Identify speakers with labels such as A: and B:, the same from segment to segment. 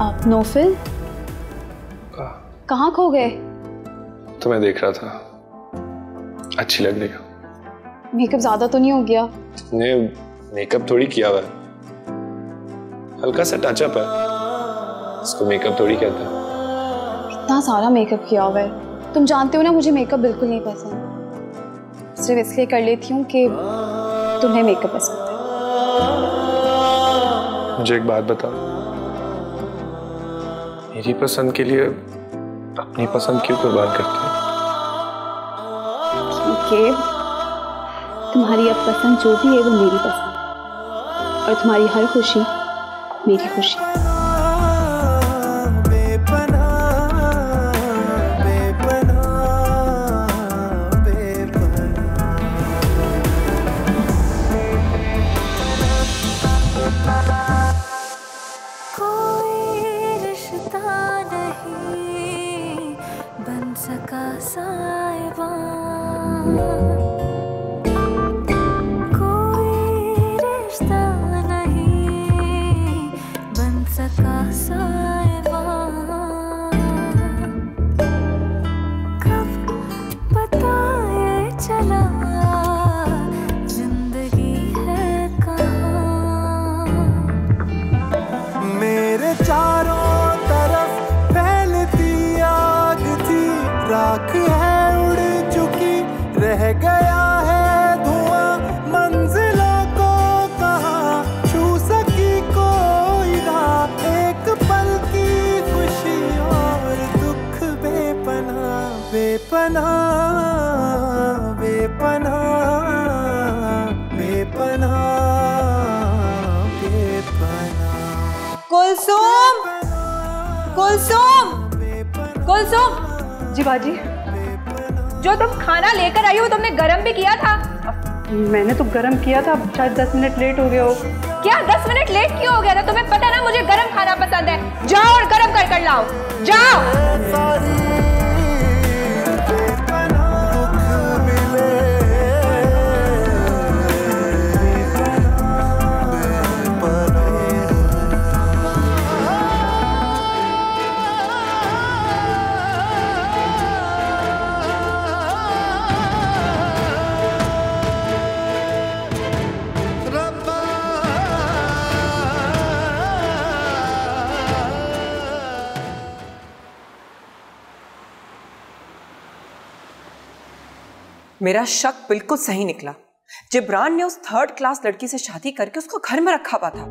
A: आप नौफिल? कहाँ खो गए
B: तो मैं देख रहा था। अच्छी लग रही हो।
A: मेकअप ज़्यादा तो नहीं हो गया।
B: तुमने मेकअप थोड़ी किया हुआ है। हल्का सा टचअप है। इसको मेकअप थोड़ी कहते हैं।
A: इतना सारा मेकअप किया हुआ है। तुम जानते हो ना मुझे मेकअप बिल्कुल नहीं पसंद। सिर्फ़ इसलिए कर लेती हूँ कि तुम्हें मेकअप पसंद है।
B: मुझे एक बात बता मेरी पसंद के लिए अपनी पसंद क्यों कुर्बान करती है?
A: क्योंकि तुम्हारी अब पसंद जो भी है वो मेरी पसंद। और तुम्हारी हर खुशी मेरी खुशी।
C: सका साहिबा
D: राख है उड़ चुकी, रह गया है धुआँ, मंजिलों को कहा छू सकी कोई ना एक पल की खुशी और दुख बेपना बेपना बेपना बेपना बेपना
E: कुलसुम कुलसुम कुलसुम।
F: जी बाजी
E: जो तुम खाना लेकर आई हो तुमने गरम भी किया था?
F: मैंने तो गरम किया था शायद दस मिनट लेट हो गया हो।
E: क्या दस मिनट लेट क्यों हो गया था? तुम्हें पता ना मुझे गरम खाना पसंद है। जाओ और गरम कर कर लाओ। जाओ।
G: मेरा शक बिल्कुल सही निकला। जिब्रान ने उस थर्ड क्लास लड़की से शादी करके उसको घर में रखा हुआ था।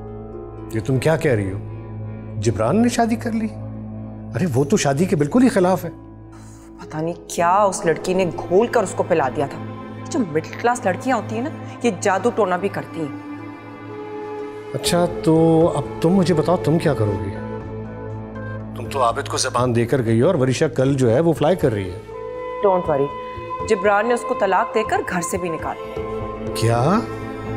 H: ये तुम क्या कह रही हो? जिब्रान ने शादी कर ली? अरे वो तो शादी के बिल्कुल ही खिलाफ है।
G: पता नहीं क्या उस लड़की ने घोल कर उसको पिला दिया था। जो मिडिल क्लास लड़कियाँ होती हैं ना ये जादू टोना भी करती हैं।
H: अच्छा तो अब तुम मुझे बताओ तुम क्या करोगी? तुम तो आबिद को जबान देकर गई हो और वरिशा कल जो है वो फ्लाई कर रही है।
G: डोंट वरी जिब्रान ने उसको तलाक देकर घर से भी निकाल दिया।
H: क्या?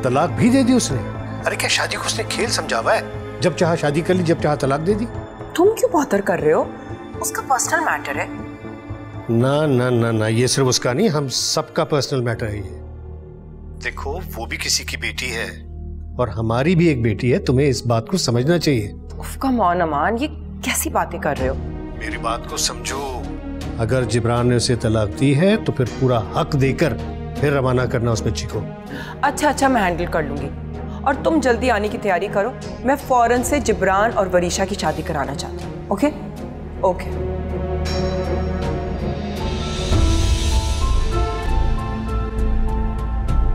H: तलाक भी दे दी उसने? अरे क्या शादी को उसने खेल समझा हुआ है? जब चाहा शादी कर ली जब चाहा तलाक दे दी?
G: तुम क्यों बॉदर कर रहे हो? उसका पर्सनल मैटर है।
H: ना ना ना ना ये सिर्फ़ उसका नहीं हम सबका पर्सनल मैटर है ये। देखो वो भी किसी की बेटी है। और हमारी भी एक बेटी है तुम्हें इस बात को समझना चाहिए।
G: उसका मौन अमान ये कैसी बातें कर रहे हो?
H: मेरी बात को समझो। अगर जिब्रान ने उसे तलाक दी है तो फिर पूरा हक देकर फिर रवाना करना उस बच्ची को।
G: अच्छा अच्छा मैं हैंडल कर लूँगी। और तुम जल्दी आने की तैयारी करो। मैं फ़ौरन से जिब्रान और वरीशा की शादी कराना चाहती हूँ। ओके? ओके।